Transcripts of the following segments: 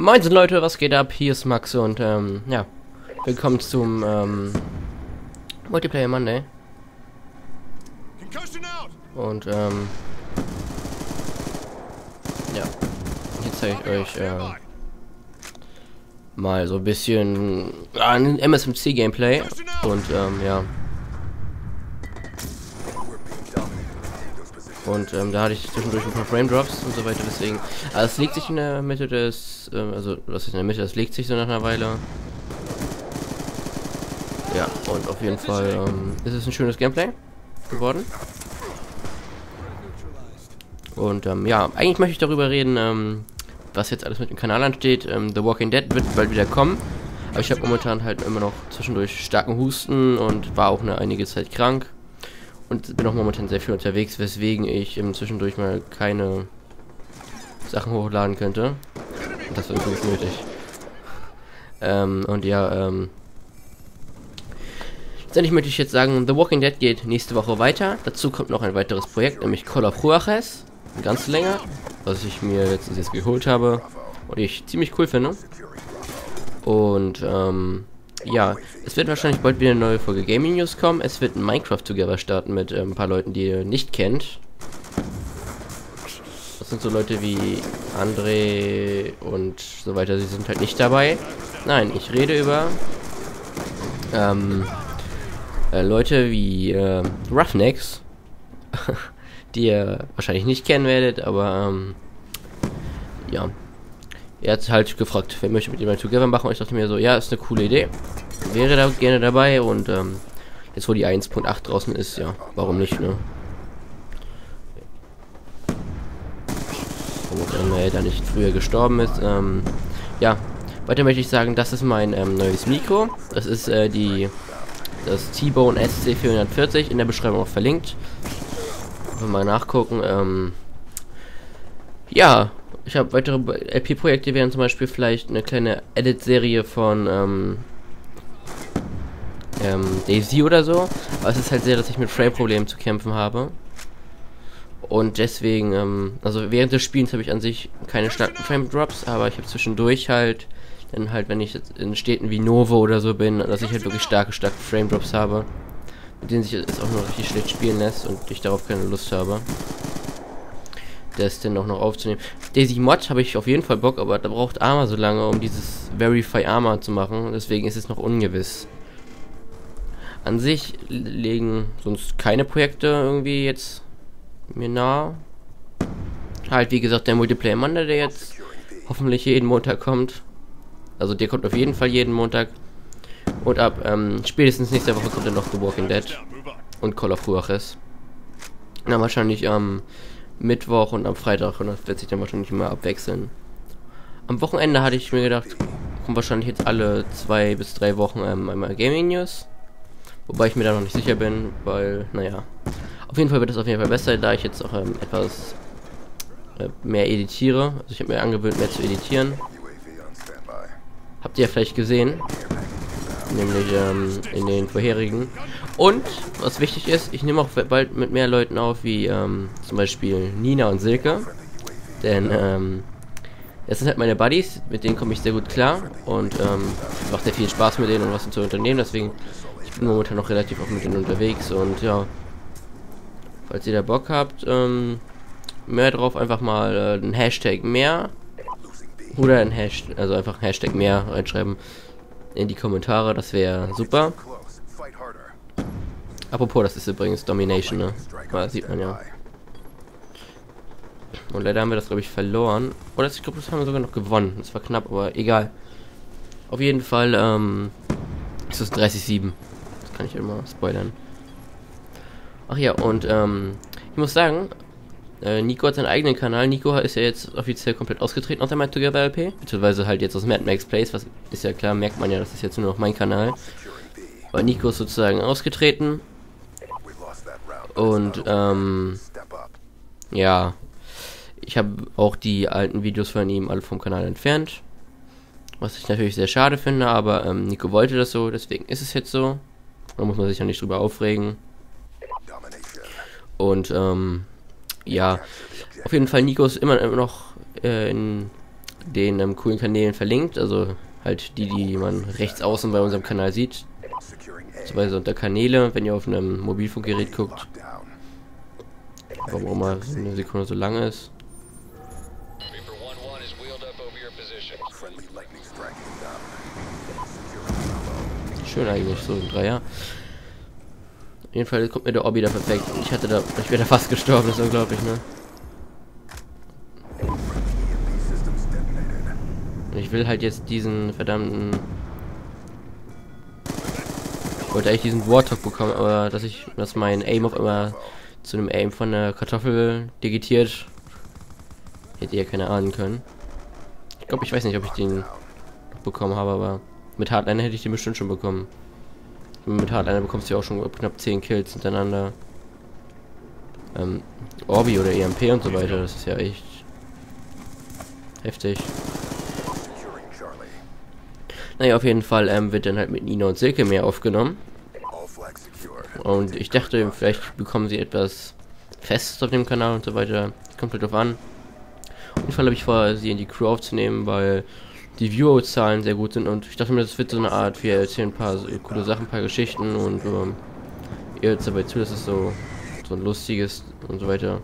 Moin Leute, was geht ab? Hier ist Max und ähm, ja, willkommen zum ähm, Multiplayer Monday. Und ähm, ja, hier zeige ich euch äh, mal so ein bisschen ein MSMC Gameplay und ähm, ja. Und ähm, da hatte ich zwischendurch ein paar Frame Drops und so weiter, deswegen. Also es legt sich in der Mitte des, ähm, also was ist in der Mitte, das legt sich so nach einer Weile. Ja, und auf jeden Fall ähm, ist es ein schönes Gameplay geworden. Und ähm, ja, eigentlich möchte ich darüber reden, ähm, was jetzt alles mit dem Kanal ansteht. Ähm, The Walking Dead wird bald wieder kommen. Aber ich habe momentan halt immer noch zwischendurch starken Husten und war auch eine einige Zeit krank. Und bin auch momentan sehr viel unterwegs, weswegen ich ähm, zwischendurch mal keine Sachen hochladen könnte. Und das war übrigens nötig. Ähm, und ja, ähm. Letztendlich möchte ich jetzt sagen, The Walking Dead geht nächste Woche weiter. Dazu kommt noch ein weiteres Projekt, nämlich Call of Juarez. Ganz länger, was ich mir letztens jetzt geholt habe. Und ich ziemlich cool finde. Und, ähm, ja, es wird wahrscheinlich bald wieder eine neue Folge Gaming News kommen. Es wird ein Minecraft Together starten mit äh, ein paar Leuten, die ihr nicht kennt. Das sind so Leute wie André und so weiter. Sie sind halt nicht dabei. Nein, ich rede über ähm, äh, Leute wie äh, Roughnecks, die ihr wahrscheinlich nicht kennen werdet, aber ähm, ja, er hat halt gefragt, wer möchte mit ihm ein Together machen. Und ich dachte mir so, ja, ist eine coole Idee. Wäre da gerne dabei und ähm, jetzt wo die 1.8 draußen ist, ja, warum nicht, ne? Und er da nicht früher gestorben ist. Ähm, ja, weiter möchte ich sagen, das ist mein ähm, neues Mikro. Das ist äh, die das T-Bone SC440 in der Beschreibung auch verlinkt. Mal nachgucken. Ähm, ja, ich habe weitere LP-Projekte, wären zum Beispiel vielleicht eine kleine Edit-Serie von ähm, ähm, Daisy oder so. Aber es ist halt sehr, dass ich mit Frame-Problemen zu kämpfen habe. Und deswegen, ähm, also während des Spiels habe ich an sich keine starken Frame-Drops, aber ich habe zwischendurch halt, dann halt, wenn ich jetzt in Städten wie Novo oder so bin, dass ich halt wirklich starke, starke Frame-Drops habe. Mit denen sich es auch nur richtig schlecht spielen lässt und ich darauf keine Lust habe das denn auch noch aufzunehmen. Daisy Mod habe ich auf jeden Fall Bock, aber da braucht Arma so lange, um dieses Verify Arma zu machen. Deswegen ist es noch ungewiss. An sich legen sonst keine Projekte irgendwie jetzt mir nahe. Halt, wie gesagt, der Multiplayer Monday, der jetzt hoffentlich jeden Montag kommt. Also der kommt auf jeden Fall jeden Montag. Und ab ähm, spätestens nächste Woche kommt dann noch The Walking Dead und Call of Juarez. Na, wahrscheinlich am ähm, Mittwoch und am Freitag und das wird sich dann wahrscheinlich immer abwechseln. Am Wochenende hatte ich mir gedacht, kommt wahrscheinlich jetzt alle zwei bis drei Wochen ähm, einmal Gaming News. Wobei ich mir da noch nicht sicher bin, weil, naja. Auf jeden Fall wird es auf jeden Fall besser, da ich jetzt auch ähm, etwas äh, mehr editiere. Also ich habe mir angewöhnt, mehr zu editieren. Habt ihr ja vielleicht gesehen nämlich ähm, in den vorherigen. Und, was wichtig ist, ich nehme auch bald mit mehr Leuten auf, wie ähm, zum Beispiel Nina und Silke. Denn, ähm, das sind halt meine Buddies, mit denen komme ich sehr gut klar. Und, ähm, macht sehr viel Spaß mit denen und was zu unternehmen. Deswegen, ich bin momentan noch relativ oft mit denen unterwegs. Und, ja, falls ihr da Bock habt, ähm, mehr drauf, einfach mal äh, ein Hashtag mehr. Oder ein Hashtag, also einfach Hashtag mehr reinschreiben in die Kommentare, das wäre super. Apropos, das ist übrigens Domination, ne? Das sieht man ja. Und leider haben wir das, glaube ich, verloren. Oder ich glaube, das haben wir sogar noch gewonnen. Das war knapp, aber egal. Auf jeden Fall, ähm, ist es 30-7. Das kann ich immer spoilern. Ach ja, und, ähm, ich muss sagen, äh, Nico hat seinen eigenen Kanal. Nico ist ja jetzt offiziell komplett ausgetreten aus der Mad Together LP. Beziehungsweise halt jetzt aus Mad Max Plays. Was ist ja klar, merkt man ja, das ist jetzt nur noch mein Kanal. Aber Nico ist sozusagen ausgetreten. Und, ähm, ja. Ich habe auch die alten Videos von ihm alle vom Kanal entfernt. Was ich natürlich sehr schade finde, aber ähm, Nico wollte das so, deswegen ist es jetzt so. Da muss man sich ja nicht drüber aufregen. Und, ähm, ja, auf jeden Fall Nico ist immer, immer noch äh, in den ähm, coolen Kanälen verlinkt, also halt die, die man rechts außen bei unserem Kanal sieht. Zum Beispiel unter Kanäle, wenn ihr auf einem Mobilfunkgerät guckt. Warum auch mal eine Sekunde so lang ist. Schön eigentlich, so ein Dreier. Auf jeden Fall kommt mir der Obby da perfekt. Ich hatte da, ich wäre da fast gestorben, das ist unglaublich, ne? ich will halt jetzt diesen verdammten... Wollte eigentlich diesen Warthog bekommen, aber dass ich, dass mein Aim auf einmal zu einem Aim von der Kartoffel digitiert, hätte ja keine ahnen können. Ich glaube, ich weiß nicht, ob ich den bekommen habe, aber mit Hardliner hätte ich den bestimmt schon bekommen. Mit Hardliner bekommst du ja auch schon knapp 10 Kills hintereinander. Ähm, Orbi oder EMP und so weiter, das ist ja echt heftig. Naja, auf jeden Fall ähm, wird dann halt mit Nina und Silke mehr aufgenommen. Und ich dachte, vielleicht bekommen sie etwas Festes auf dem Kanal und so weiter. Kommt halt drauf an. Auf jeden Fall habe ich vor, sie in die Crew aufzunehmen, weil die Viewer-Zahlen sehr gut sind und ich dachte mir, das wird so eine Art, wir erzählen ein paar so coole Sachen, ein paar Geschichten und ähm, ihr hört dabei zu, das ist so, so ein lustiges und so weiter.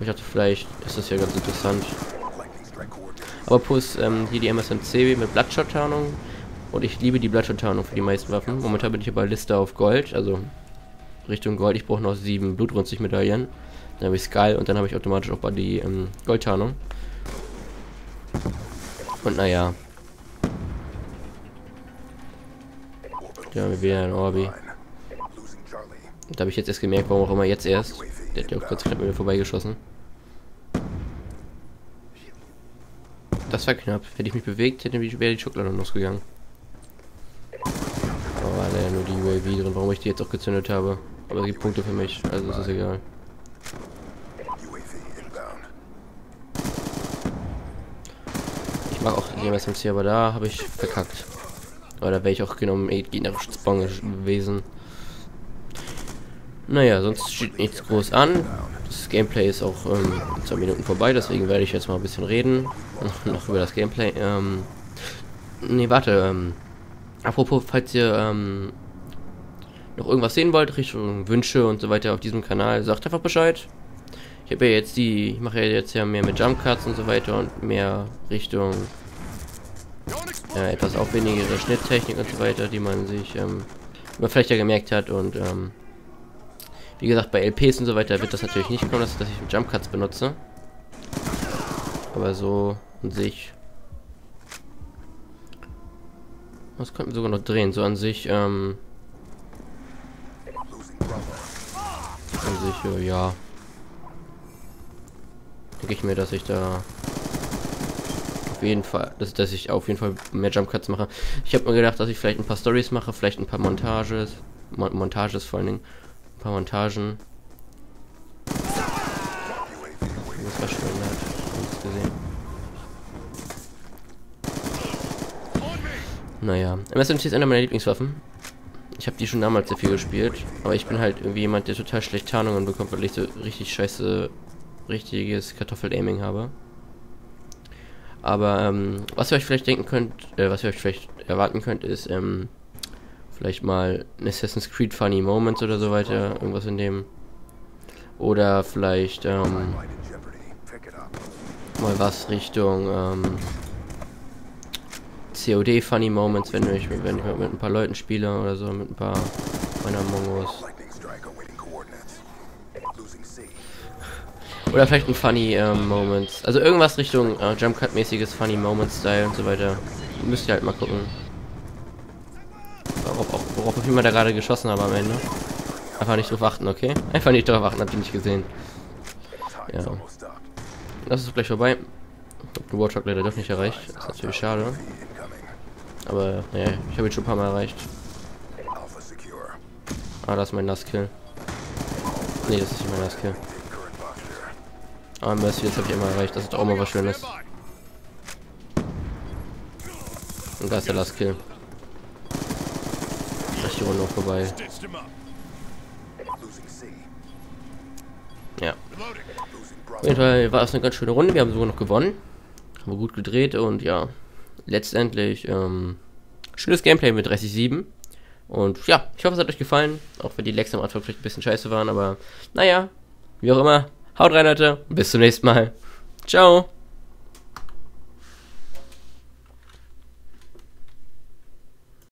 Ich dachte, vielleicht ist das ja ganz interessant. Aber plus ähm, hier die MSMC mit Bloodshot-Tarnung. Und ich liebe die Bloodshot-Tarnung für die meisten Waffen. Momentan bin ich aber Liste auf Gold, also Richtung Gold. Ich brauche noch sieben Blutrünstig-Medaillen. Dann habe ich Skull und dann habe ich automatisch auch bei die ähm, Goldtarnung. Und naja. Ja, wir wieder ein Orbi. Da habe ich jetzt erst gemerkt, warum auch immer jetzt erst. Der hat ja auch kurz knapp mit mir vorbeigeschossen. Das war knapp. Hätte ich mich bewegt, hätte wäre die Schublade losgegangen. Aber war ja nur die UAV drin, warum ich die jetzt auch gezündet habe. Aber es gibt Punkte für mich, also ist es egal. Ich mag auch die MSMC, aber da habe ich verkackt. Aber da wäre ich auch genommen gegnerisch Spawn gewesen. Naja, sonst steht nichts groß an. Das Gameplay ist auch ähm, zwei Minuten vorbei, deswegen werde ich jetzt mal ein bisschen reden. Noch, über das Gameplay. Ähm, nee, warte. Ähm, apropos, falls ihr ähm, noch irgendwas sehen wollt, Richtung Wünsche und so weiter auf diesem Kanal, sagt einfach Bescheid. Ich habe ja jetzt die, ich mache ja jetzt ja mehr mit Jump Cuts und so weiter und mehr Richtung ja, etwas aufwendigere Schnitttechnik und so weiter, die man sich ähm, man vielleicht ja gemerkt hat und ähm, wie gesagt, bei LPs und so weiter wird das natürlich nicht kommen, dass, dass ich Jump Cuts benutze. Aber so an sich. Was könnten wir sogar noch drehen? So an sich, ähm. An sich, äh, ja. Denke ich mir, dass ich da auf jeden Fall, dass, dass ich auf jeden Fall mehr Jump Cuts mache. Ich habe mir gedacht, dass ich vielleicht ein paar Stories mache, vielleicht ein paar Montages, Montages vor allen Dingen ein paar Montagen. Das war schön, hat gesehen. Naja, MSMT ist einer meiner Lieblingswaffen. Ich habe die schon damals sehr viel gespielt, aber ich bin halt irgendwie jemand, der total schlecht Tarnungen bekommt, weil ich so richtig scheiße, richtiges Kartoffel-Aiming habe. Aber ähm, was ihr euch vielleicht denken könnt, äh, was ihr euch vielleicht erwarten könnt, ist ähm, Vielleicht mal ein Assassin's Creed Funny Moments oder so weiter. Irgendwas in dem. Oder vielleicht ähm, mal was Richtung ähm, COD Funny Moments, wenn ich, wenn ich mit ein paar Leuten spiele oder so, mit ein paar meiner Mongos. Oder vielleicht ein Funny ähm, Moments. Also irgendwas Richtung äh, Jump Cut mäßiges Funny Moments Style und so weiter. Müsst ihr halt mal gucken worauf, ich immer da gerade geschossen habe am Ende. Einfach nicht drauf achten, okay? Einfach nicht drauf achten, habt ihr nicht gesehen. Ja. Das ist gleich vorbei. Den Warthog leider doch nicht erreicht. Das ist natürlich schade. Aber, naja, ich habe ihn schon ein paar Mal erreicht. Ah, das ist mein Last Kill. Nee, das ist nicht mein Last Kill. Ah, Mercy, jetzt habe ich immer erreicht. Das ist auch mal was Schönes. Und da ist der Last Kill die Runde auch vorbei. Ja. Auf jeden Fall war es eine ganz schöne Runde. Wir haben sogar noch gewonnen. Haben wir gut gedreht und ja, letztendlich ähm, schönes Gameplay mit 30.7. Und ja, ich hoffe, es hat euch gefallen. Auch wenn die Lecks am Anfang vielleicht ein bisschen scheiße waren, aber naja, wie auch immer. Haut rein, Leute. Bis zum nächsten Mal. Ciao.